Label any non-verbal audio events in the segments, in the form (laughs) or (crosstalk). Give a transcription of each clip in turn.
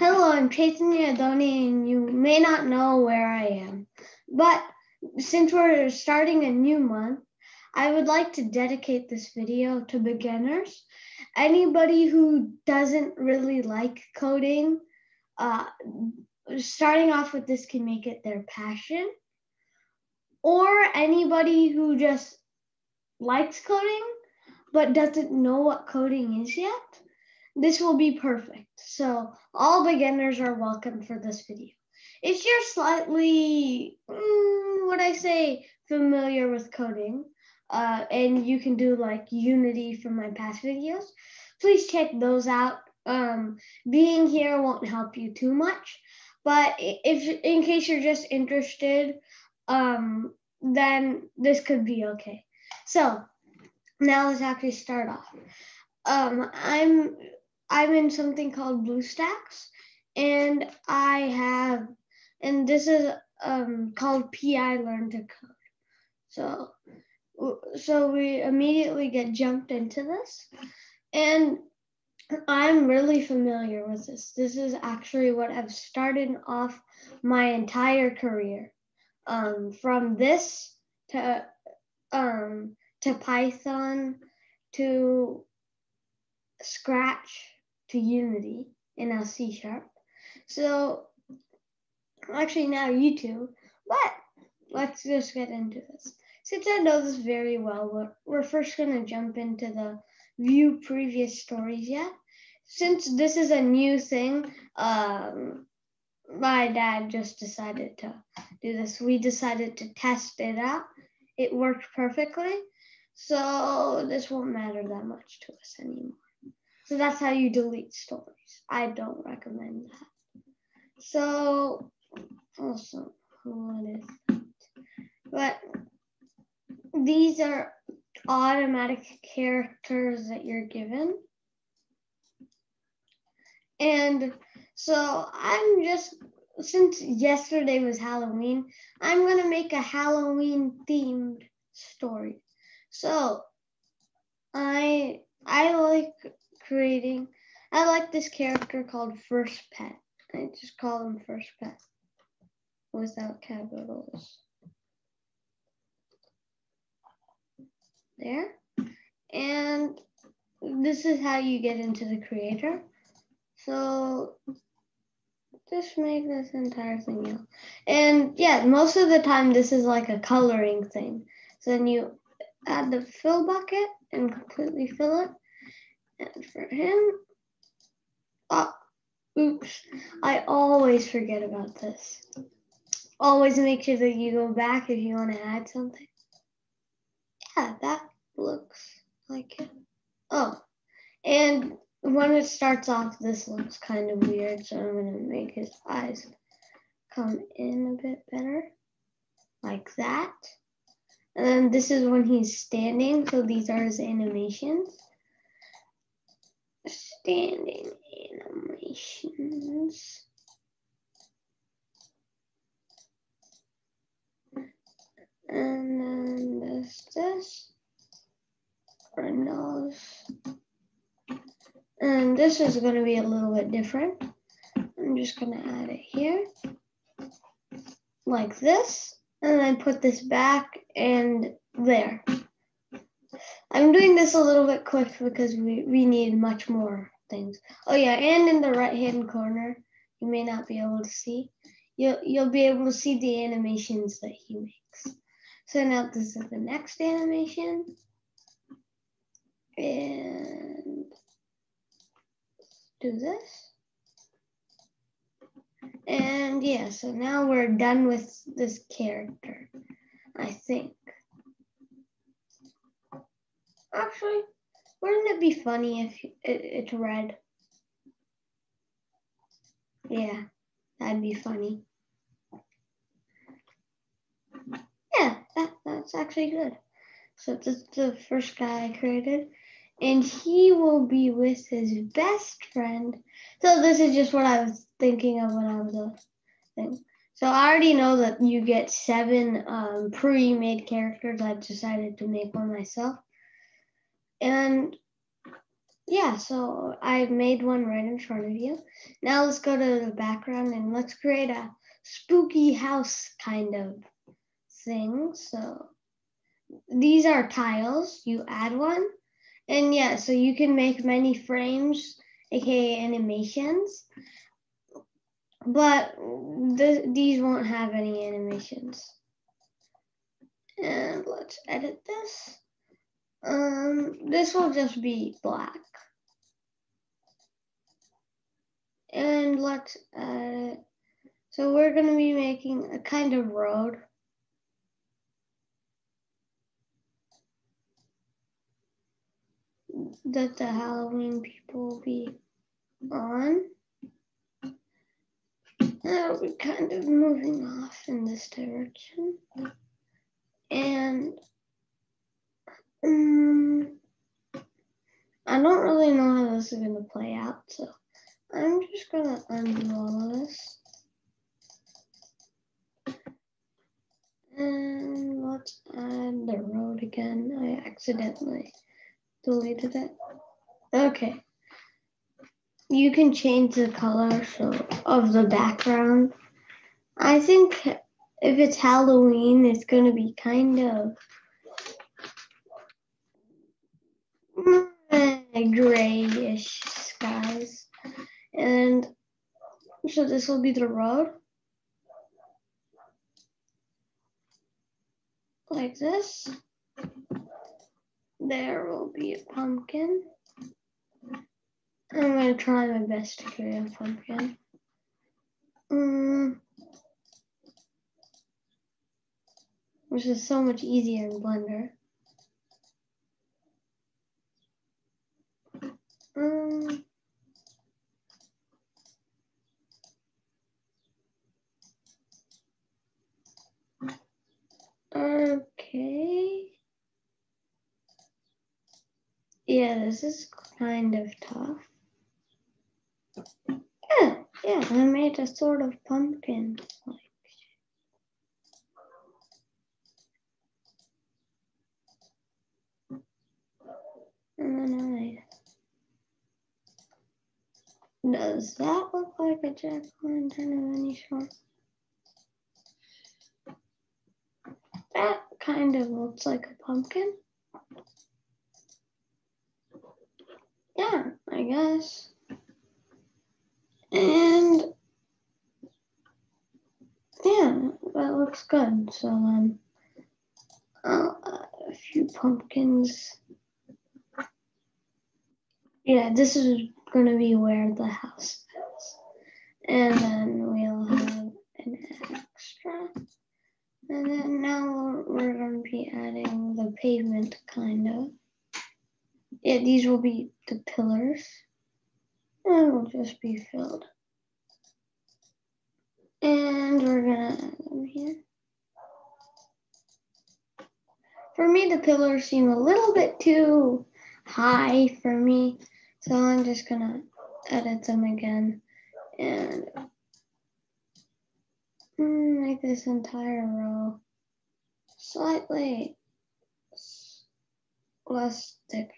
Hello, I'm Chaitanya Adoni, and you may not know where I am. But since we're starting a new month, I would like to dedicate this video to beginners. Anybody who doesn't really like coding, uh, starting off with this can make it their passion. Or anybody who just likes coding but doesn't know what coding is yet this will be perfect. So all beginners are welcome for this video. If you're slightly, mm, what I say, familiar with coding, uh, and you can do like Unity from my past videos, please check those out. Um, being here won't help you too much, but if in case you're just interested, um, then this could be okay. So now let's actually start off. Um, I'm I'm in something called BlueStacks, and I have, and this is um, called PI Learn to Code. So, so we immediately get jumped into this, and I'm really familiar with this. This is actually what I've started off my entire career, um, from this to um, to Python to Scratch to Unity in our C sharp. So actually now YouTube, but let's just get into this. Since I know this very well, we're, we're first gonna jump into the view previous stories yet. Since this is a new thing, um, my dad just decided to do this. We decided to test it out. It worked perfectly. So this won't matter that much to us anymore. So that's how you delete stories. I don't recommend that. So, also, what is that? But these are automatic characters that you're given. And so I'm just, since yesterday was Halloween, I'm going to make a Halloween themed story. So I I like creating. I like this character called First Pet. I just call him First Pet without capitals. There. And this is how you get into the creator. So just make this entire thing yellow. And yeah, most of the time this is like a coloring thing. So then you add the fill bucket and completely fill it. And for him, oh, oops, I always forget about this. Always make sure that you go back if you want to add something. Yeah, that looks like it. Oh, and when it starts off, this looks kind of weird, so I'm going to make his eyes come in a bit better, like that. And then this is when he's standing, so these are his animations standing animations. And then there's this for nose. And this is going to be a little bit different. I'm just going to add it here like this. And then put this back and there. I'm doing this a little bit quick because we, we need much more things. Oh yeah, and in the right hand corner, you may not be able to see, you'll, you'll be able to see the animations that he makes. So now this is the next animation. And do this. And yeah, so now we're done with this character, I think. Actually, wouldn't it be funny if it, it's red? Yeah, that'd be funny. Yeah, that, that's actually good. So this is the first guy I created. And he will be with his best friend. So this is just what I was thinking of when I was a thing. So I already know that you get seven um, pre-made characters. I've decided to make one myself. And yeah, so I've made one right in front of you. Now let's go to the background and let's create a spooky house kind of thing. So these are tiles, you add one. And yeah, so you can make many frames, aka animations. But the, these won't have any animations. And let's edit this. Um, this will just be black. And let's add it. So we're gonna be making a kind of road. that the Halloween people will be on. Now we're kind of moving off in this direction. And um, I don't really know how this is going to play out, so I'm just going to undo all of this. And let's add the road again. I accidentally deleted it. Okay. You can change the color so, of the background. I think if it's Halloween, it's going to be kind of (laughs) grayish skies. And so this will be the road. Like this. There will be a pumpkin. I'm going to try my best to create a pumpkin. Um, which is so much easier in Blender. Um, okay. Yeah, this is kind of tough. Yeah, yeah, I made a sort of pumpkin. Like. And then I does that look like a jack o' lantern of any sort? That kind of looks like a pumpkin. Yeah, I guess. And yeah, that looks good. So um, add a few pumpkins. Yeah, this is to be where the house is. And then we'll have an extra. And then now we're to be adding the pavement kind of. Yeah, these will be the pillars. And will just be filled. And we're gonna add them here. For me, the pillars seem a little bit too high for me. So I'm just gonna edit them again and mm, make this entire row slightly less thick.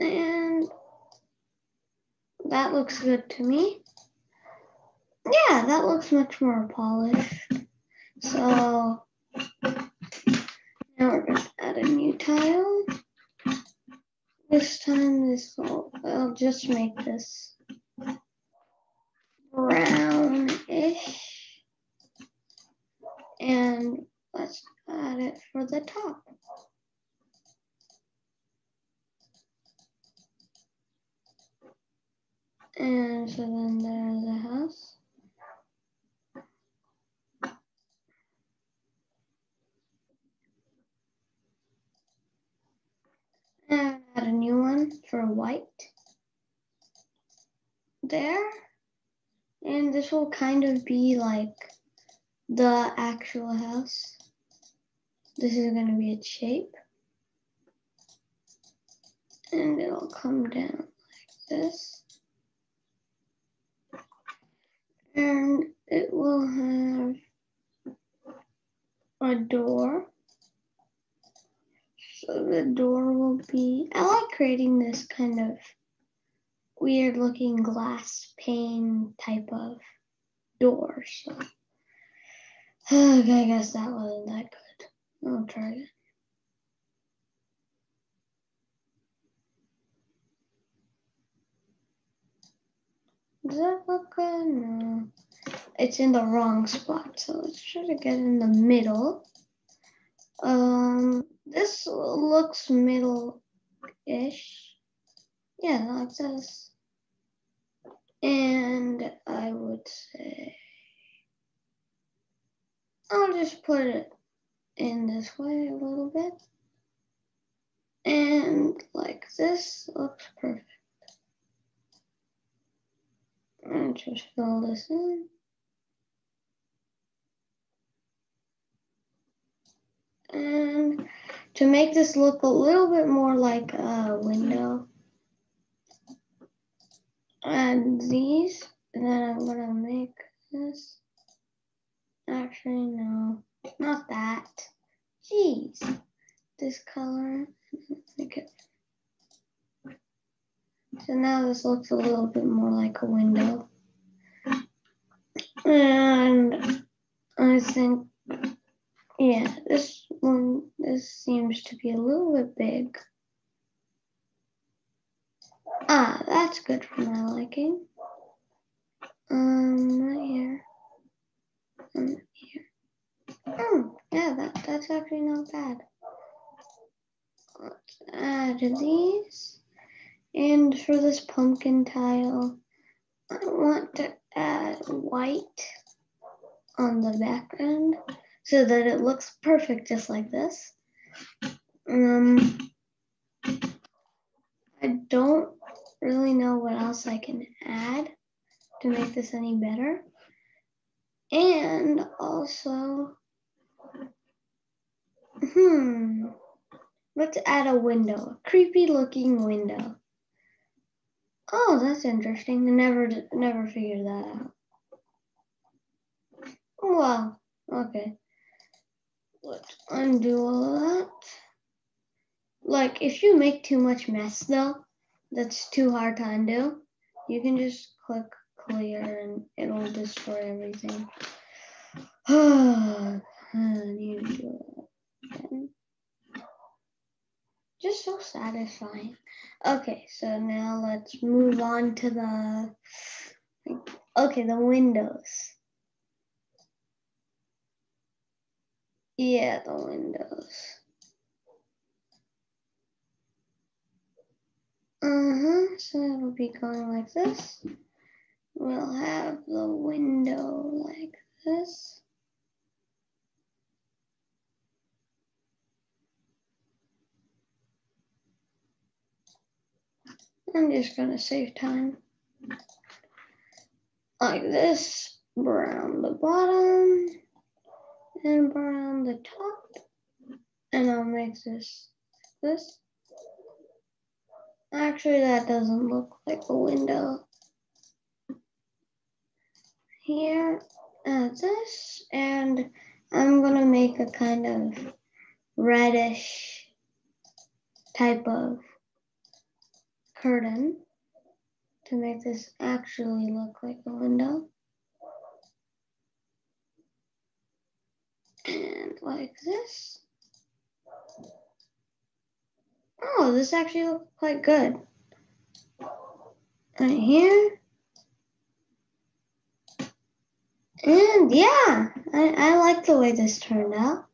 And that looks good to me. Yeah, that looks much more polished. So now we're going to add a new tile. This time this will, I'll just make this brownish. And let's add it for the top. And so then there's the house. And add a new one for white. There. And this kind of be like the actual house. This is going to be its shape. And it'll come down like this. And it will have a door. So the door will be, I like creating this kind of weird looking glass pane type of door. So (sighs) okay, I guess that wasn't that good. I'll try it. Does that look good? No. It's in the wrong spot, so let's try to get in the middle. Um, this looks middle-ish. Yeah, like this. And I would say, I'll just put it in this way a little bit. And like this looks perfect. And just fill this in. And to make this look a little bit more like a window, add these, and then I'm gonna make this. Actually, no, not that. Jeez, this color, it. So now this looks a little bit more like a window. And I think, yeah, this one, this seems to be a little bit big. Ah, that's good for my liking. Um, right here. Um, here. Oh, yeah, that, that's actually not bad. Let's add these. And for this pumpkin tile, I want to add white on the background so that it looks perfect just like this. Um, I don't really know what else I can add to make this any better. And also, hmm, let's add a window, a creepy looking window. Oh, that's interesting. I never, never figured that out. Well, okay. Let's undo all that. Like, if you make too much mess though, that's too hard to undo, you can just click clear and it'll destroy everything. (sighs) Just so satisfying. Okay, so now let's move on to the, okay, the windows. Yeah, the windows. Uh-huh, so it'll be going like this. We'll have the window like this. I'm just gonna save time. Like this, brown the bottom and brown the top. And I'll make this this. Actually, that doesn't look like a window. Here, add this, and I'm gonna make a kind of reddish type of curtain to make this actually look like a window. And like this. Oh, this actually looks quite good. Right here. And yeah, I, I like the way this turned out.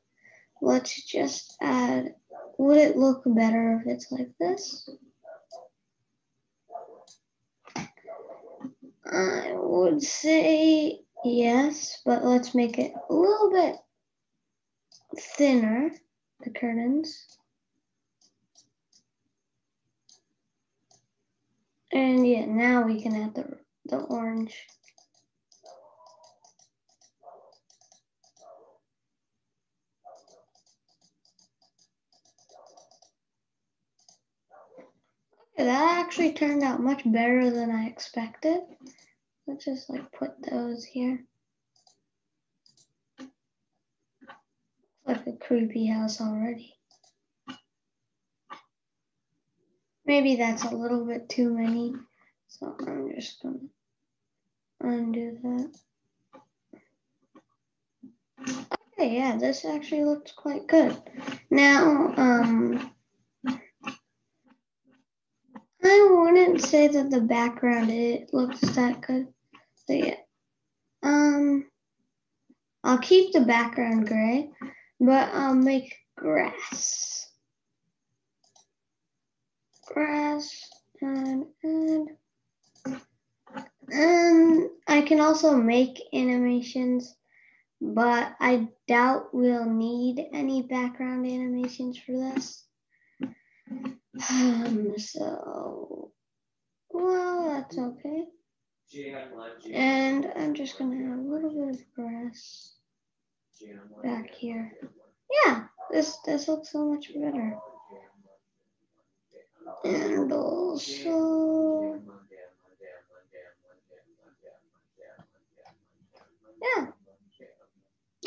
Let's just add, would it look better if it's like this? I would say yes, but let's make it a little bit thinner, the curtains. And yeah, now we can add the, the orange. Okay, that actually turned out much better than I expected. Let's just like put those here. like a creepy house already. Maybe that's a little bit too many. So I'm just gonna undo that. Okay, yeah, this actually looks quite good. Now, um, I wouldn't say that the background it looks that good. But yeah. Um I'll keep the background gray, but I'll make grass. Grass and and and I can also make animations, but I doubt we'll need any background animations for this. Um, so, well, that's okay. And I'm just gonna add a little bit of grass back here. Yeah, this this looks so much better. And also, yeah.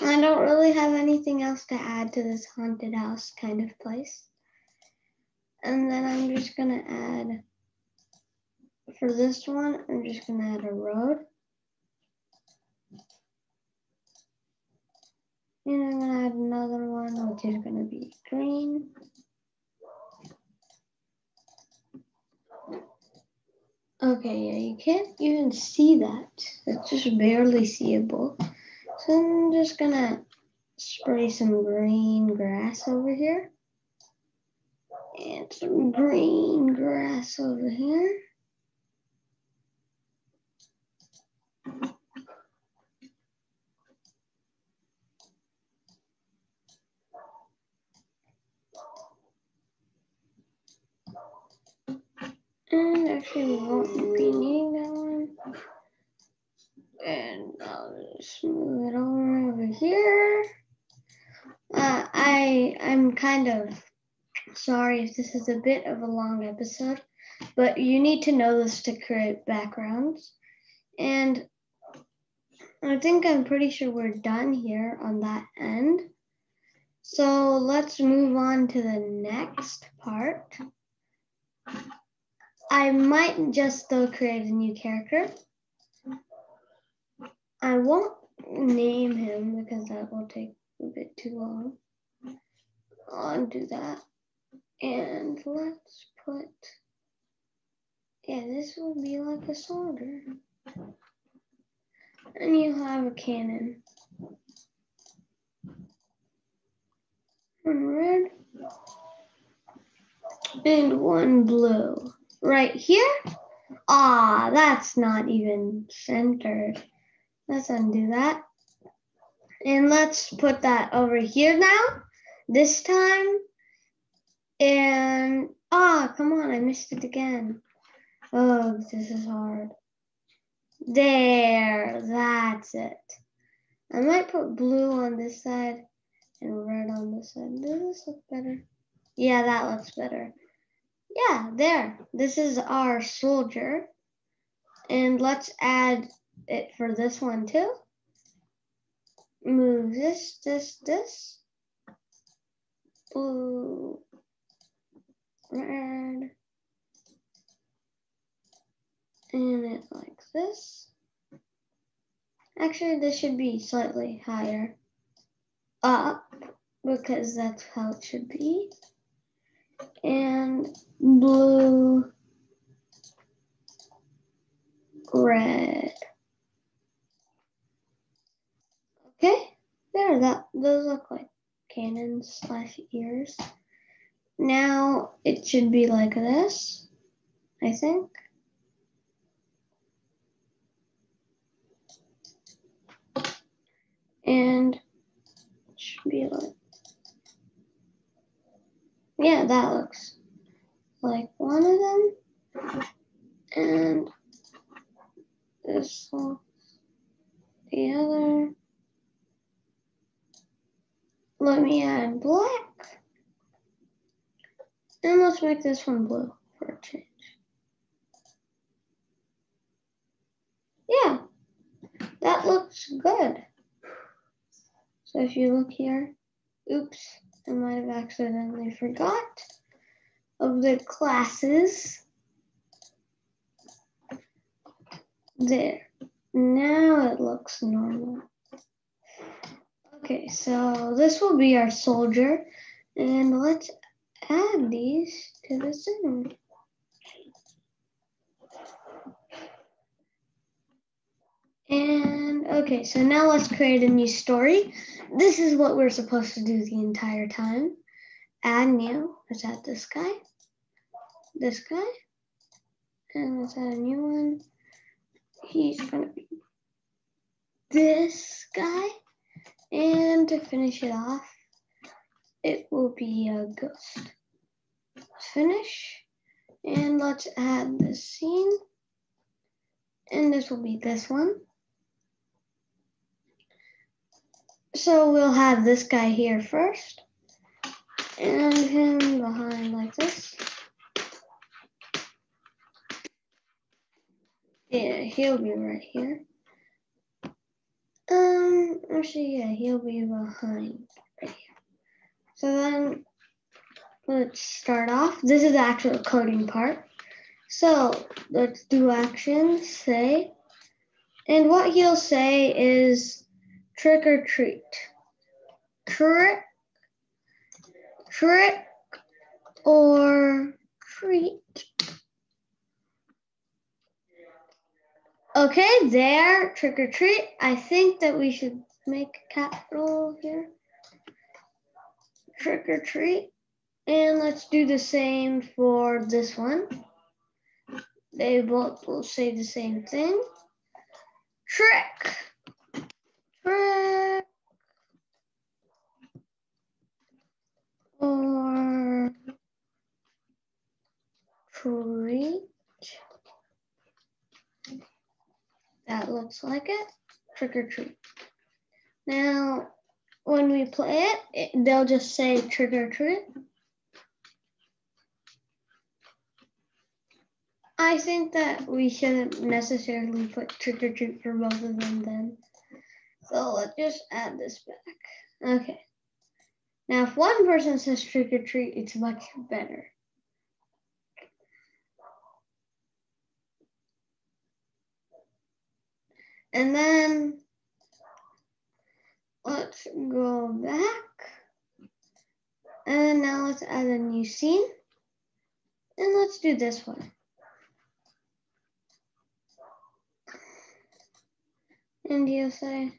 I don't really have anything else to add to this haunted house kind of place. And then I'm just gonna add, for this one, I'm just gonna add a road. And I'm gonna add another one, which is gonna be green. Okay, yeah, you can't even see that. It's just barely seeable. So I'm just gonna spray some green grass over here and some green grass over here. And actually, we won't be needing that one. And I'll just move it over over here. Uh, I I'm kind of Sorry if this is a bit of a long episode, but you need to know this to create backgrounds. And I think I'm pretty sure we're done here on that end. So let's move on to the next part. I might just still create a new character. I won't name him because that will take a bit too long. I'll do that. And let's put, yeah, this will be like a soldier. And you have a cannon. One red and one blue. Right here? Ah, that's not even centered. Let's undo that. And let's put that over here now. This time and ah, come on, I missed it again. Oh, this is hard. There, that's it. I might put blue on this side and red on this side. Does this look better? Yeah, that looks better. Yeah, there. This is our soldier. And let's add it for this one too. Move this, this, this. Blue, red. And it like this. Actually, this should be slightly higher up because that's how it should be. And blue, red. Okay, there, that those look like cannons slash ears. Now it should be like this, I think. And should be like, yeah, that looks like one of them. And this looks the other. Let me add black. And let's make this one blue for a change. Yeah, that looks good. So if you look here, oops, I might have accidentally forgot of the classes. There, now it looks normal. Okay, so this will be our soldier and let's add these to the Zoom. And okay, so now let's create a new story. This is what we're supposed to do the entire time. Add new, let's add this guy, this guy, and let's add a new one. He's gonna be this guy. And to finish it off, it will be a ghost. Let's finish. And let's add the scene. And this will be this one. So we'll have this guy here first and him behind like this. Yeah, he'll be right here. Um, actually, yeah, he'll be behind right here. So then let's start off. This is the actual coding part. So let's do actions, say, and what he'll say is trick or treat. Trick, trick or treat. Okay, there, trick or treat. I think that we should make capital here. Trick or treat. And let's do the same for this one. They both will say the same thing. Trick. Or treat. That looks like it. Trick or treat. Now, when we play it, it they'll just say trick or treat. I think that we shouldn't necessarily put trick or treat for both of them then. So let's just add this back. Okay. Now, if one person says trick or treat, it's much better. And then let's go back. And now let's add a new scene. And let's do this one. And you say,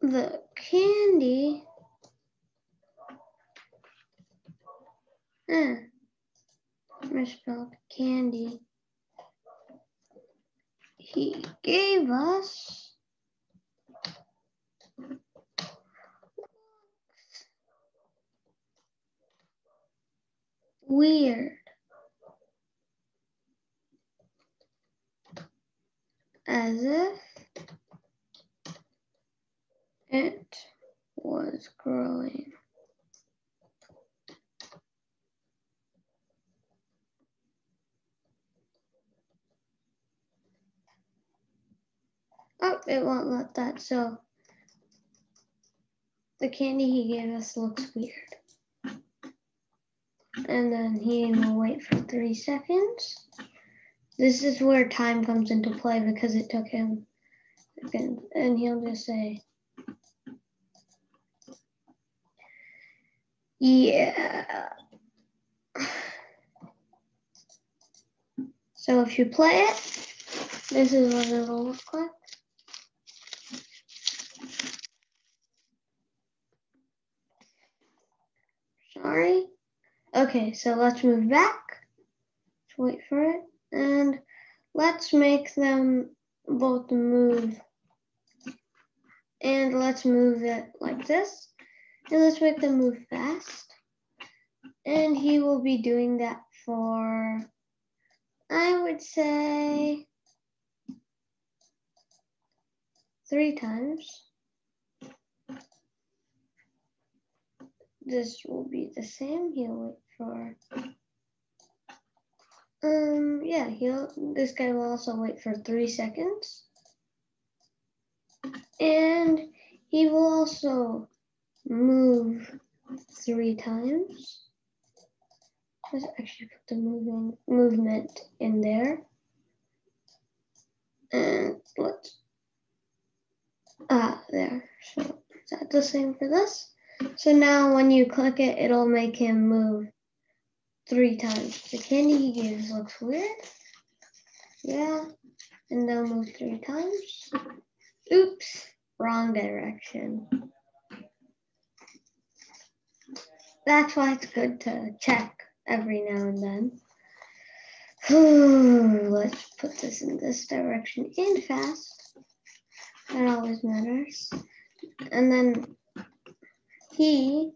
the candy Eh. Misspelled candy. He gave us weird. As if it was growing. Oh, it won't let that. So the candy he gave us looks weird. And then he will wait for three seconds. This is where time comes into play because it took him. And he'll just say, yeah. So if you play it, this is what it'll look like. Sorry. Okay, so let's move back. Let's wait for it. And let's make them both move. And let's move it like this. And let's make them move fast. And he will be doing that for, I would say, three times. This will be the same. He'll wait for Um, yeah, he'll, this guy will also wait for three seconds. And he will also move three times. Let's actually put the moving movement in there. And let's, ah, there. So is that the same for this? So now when you click it, it'll make him move three times. The candy he gives looks weird. Yeah, and they'll move three times. Oops, wrong direction. That's why it's good to check every now and then. (sighs) Let's put this in this direction and fast. That always matters. And then he,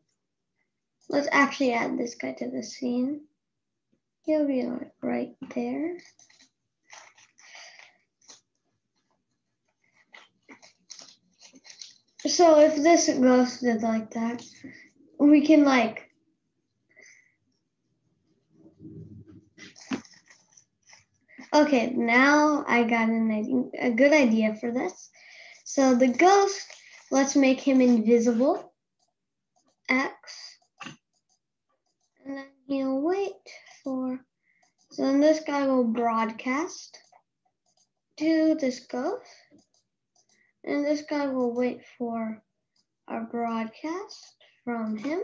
let's actually add this guy to the scene. He'll be right there. So if this ghost is like that, we can like Okay, now I got an, a good idea for this. So the ghost, let's make him invisible. X. And then he'll wait for, so then this guy will broadcast to this ghost. And this guy will wait for a broadcast from him.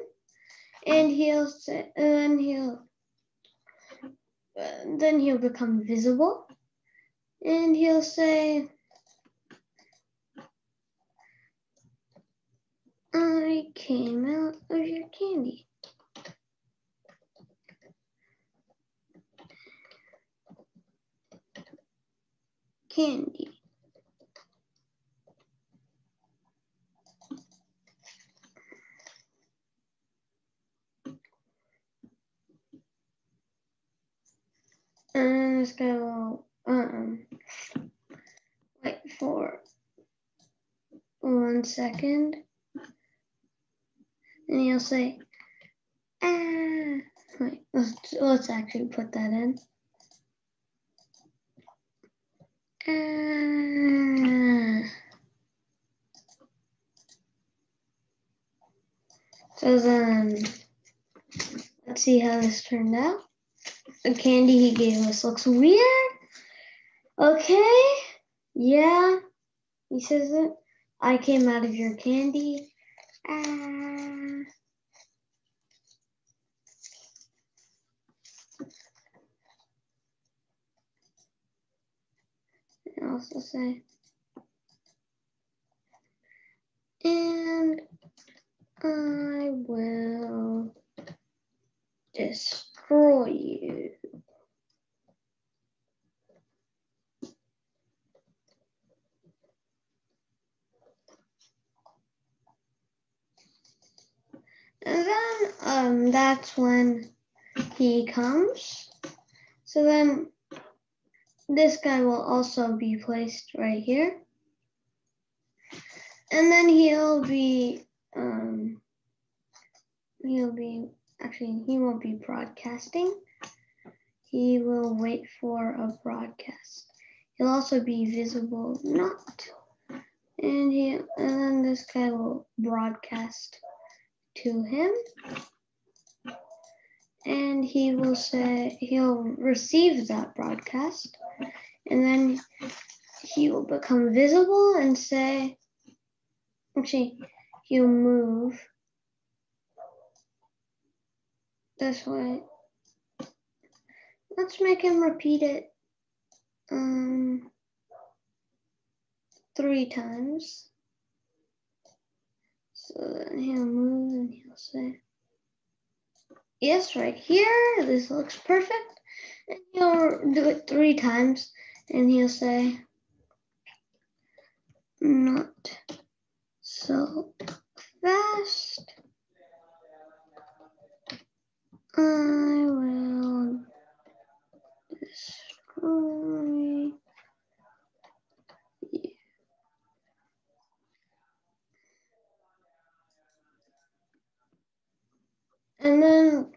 And he'll say, and he'll uh, then he'll become visible and he'll say, I came out of your candy. Candy. And let's go, um, wait for one second. And you'll say, ah, wait, let's, let's actually put that in. Ah. So then, let's see how this turned out the candy he gave us looks weird. Okay. Yeah. He says it. I came out of your candy. Ah. Also say, and I will destroy you. And then um, that's when he comes. So then this guy will also be placed right here. And then he'll be, um, he'll be, actually he won't be broadcasting. He will wait for a broadcast. He'll also be visible not. And he, and then this guy will broadcast to him and he will say he'll receive that broadcast and then he will become visible and say actually he'll move this way let's make him repeat it um three times so then he'll move and he'll say, yes, right here, this looks perfect. And he'll do it three times and he'll say, not so fast. I will destroy you. And then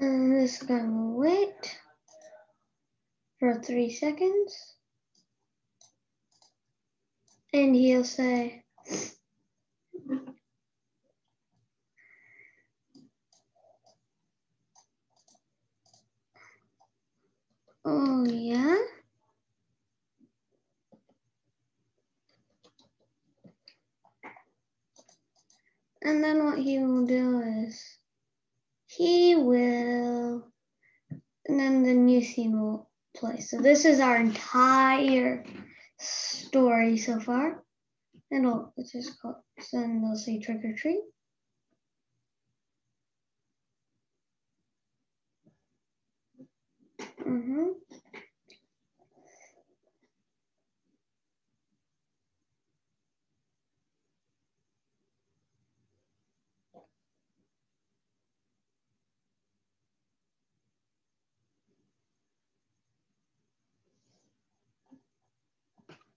and this guy will wait for three seconds. And he'll say, Oh, yeah. And then what he will do is he will, and then the new scene will play. So this is our entire story so far. And it'll, just then they'll say trick or treat. Mm-hmm.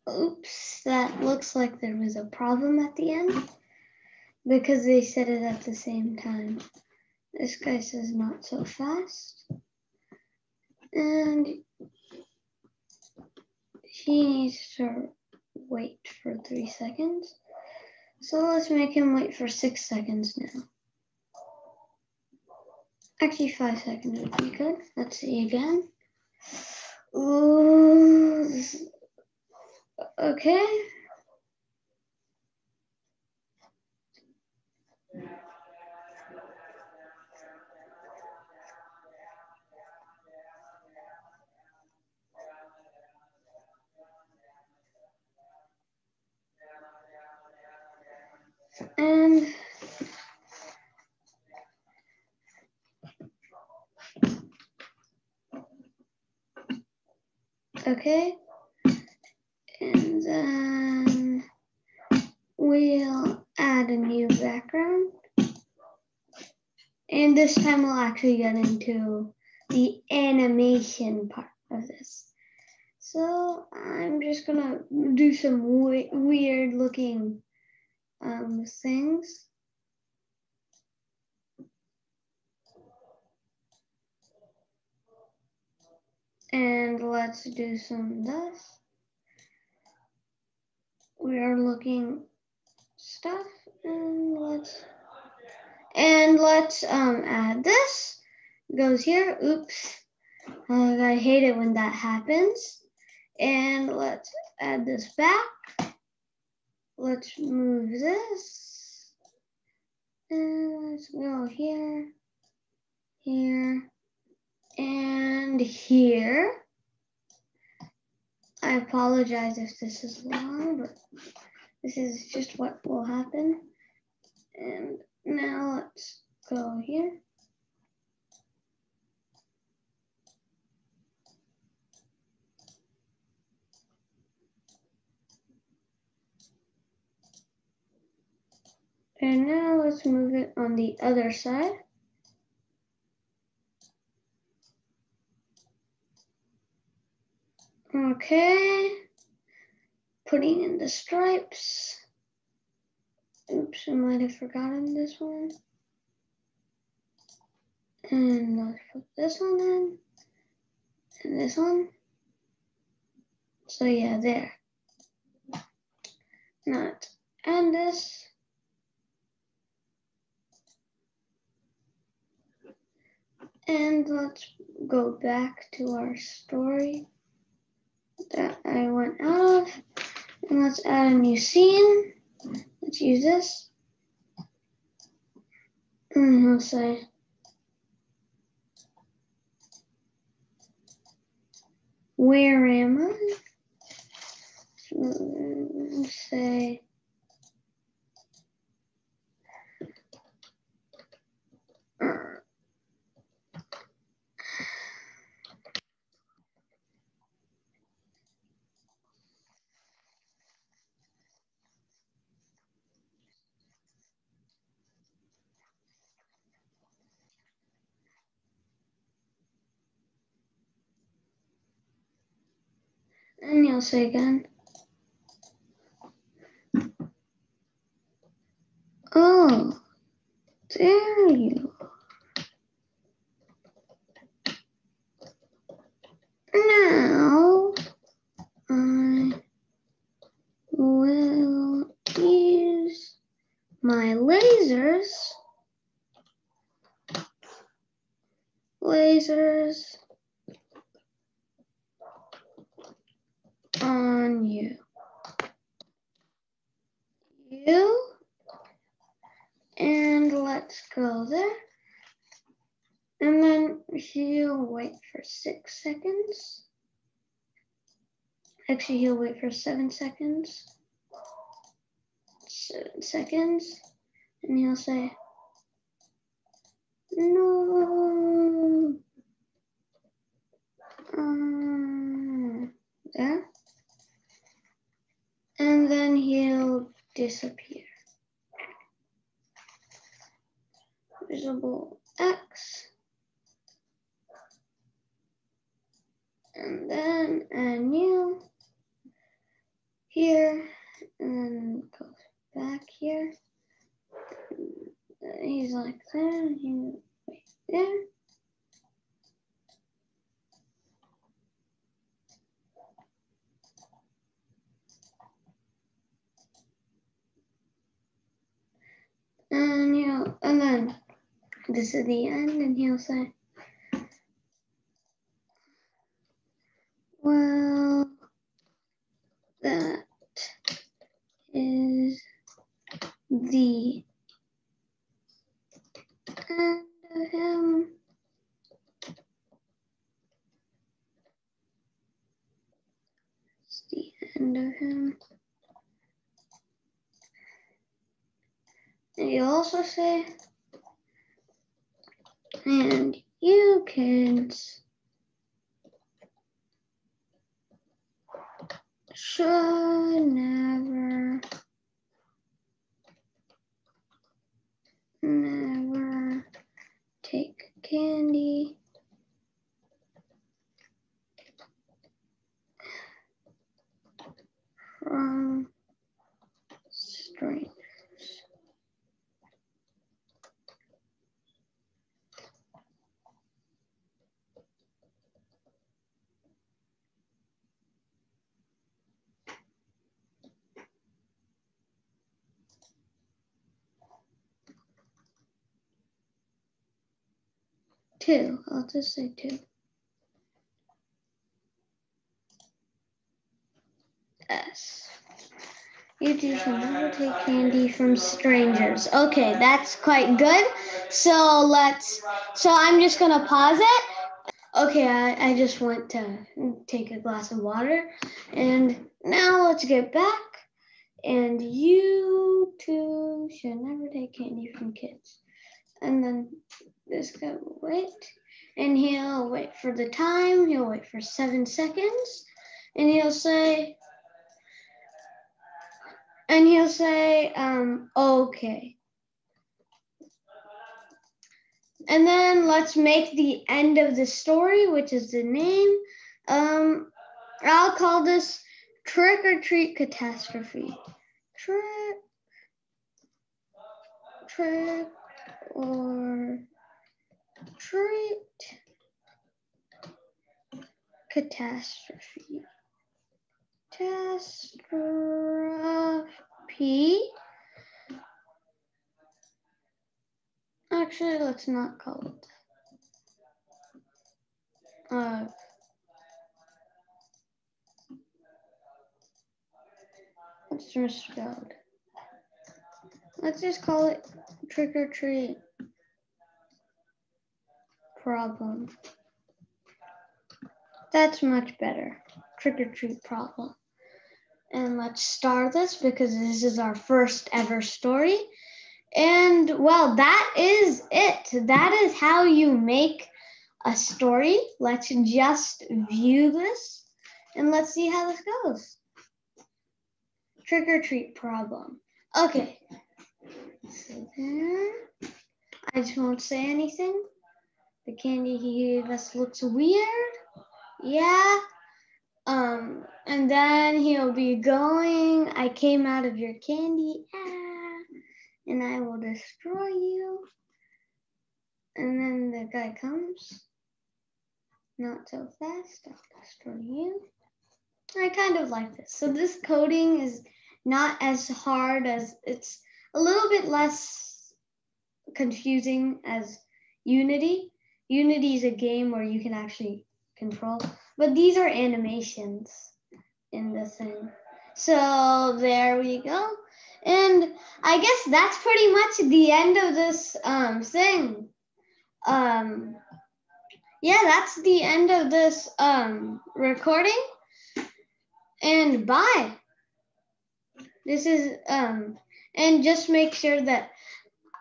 Oops, that looks like there was a problem at the end because they said it at the same time. This guy says not so fast. And he needs to wait for three seconds. So let's make him wait for six seconds now. Actually, five seconds would be good. Let's see again. Ooh, okay. And okay. And then we'll add a new background. And this time we'll actually get into the animation part of this. So I'm just gonna do some weird looking um, things. And let's do some this. We are looking stuff and let's and let's um add this. Goes here. Oops. Uh, I hate it when that happens. And let's add this back let's move this. And let's go here, here, and here. I apologize if this is long, but this is just what will happen. And now let's go here. And now let's move it on the other side. Okay, putting in the stripes. Oops, I might have forgotten this one. And let's put this one in, and this one. So yeah, there. Not, and this. And let's go back to our story that I went out of. And let's add a new scene. Let's use this. And we'll say, where am I? So say, 안녕하세요 again. Oh, there you Now I will use my lasers. Lasers. On you. You, and let's go there. And then he'll wait for six seconds. Actually, he'll wait for seven seconds. Seven seconds. And he'll say, no. Um, there. And then he'll disappear. Visible X. And then a new here, and then goes back here. He's like there, he's right there. And you know, and then this is the end, and he'll say, Well, that is the end of him. It's the end of him. And you also say, and you kids should never, never take candy. From strangers. Two. I'll just say two. S. You two should never take candy from strangers. Okay, that's quite good. So let's, so I'm just gonna pause it. Okay, I, I just went to take a glass of water. And now let's get back. And you two should never take candy from kids. And then this guy will wait. And he'll wait for the time. He'll wait for seven seconds. And he'll say, and he'll say, um, okay. And then let's make the end of the story, which is the name. Um, I'll call this Trick or Treat Catastrophe. Trick, trick or treat catastrophe. Catastrophe. Actually, let's not call it. Uh, it's misspelled. Let's just call it trick or treat problem. That's much better. Trick or treat problem. And let's start this because this is our first ever story. And well, that is it. That is how you make a story. Let's just view this and let's see how this goes. Trick or treat problem. Okay. I just won't say anything. The candy he gave us looks weird. Yeah. Um, and then he'll be going, I came out of your candy, ah, and I will destroy you. And then the guy comes. Not so fast, I'll destroy you. I kind of like this. So this coding is not as hard as it's a little bit less confusing as Unity. Unity is a game where you can actually control, but these are animations in the thing. So there we go. And I guess that's pretty much the end of this um, thing. Um, yeah, that's the end of this um, recording. And bye. This is um, and just make sure that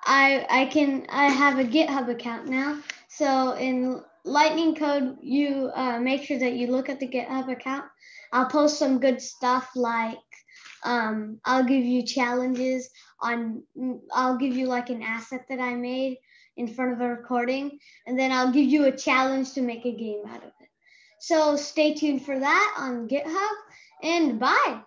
I I can I have a GitHub account now. So in Lightning Code, you uh, make sure that you look at the GitHub account. I'll post some good stuff like um, I'll give you challenges on, I'll give you like an asset that I made in front of a recording, and then I'll give you a challenge to make a game out of it. So stay tuned for that on GitHub, and bye.